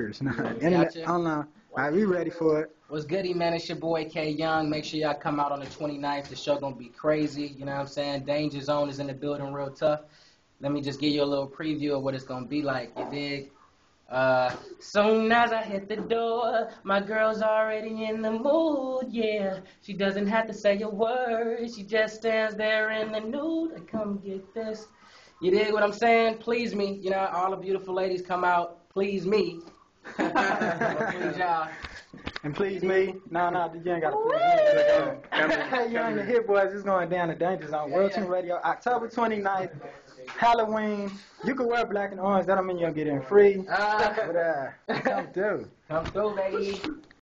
Internet, Gotcha. online. All right, we ready for it. What's goody, man? It's your boy K Young. Make sure y'all come out on the 29th. The show gonna be crazy. You know what I'm saying? Danger Zone is in the building, real tough. Let me just give you a little preview of what it's gonna be like. You dig? Uh, soon as I hit the door, my girl's already in the mood. Yeah, she doesn't have to say a word. She just stands there in the nude. I come get this. You dig what I'm saying? Please me. You know, all the beautiful ladies come out. Please me. Please y'all. And please me. No, no, you ain't got to please me. Hey, you and the Hit Boys It's going down the Danger Zone. World Team Radio, October 29th, Halloween. You can wear black and orange. That don't mean you'll get in free. Uh, But uh, come through. come through, baby.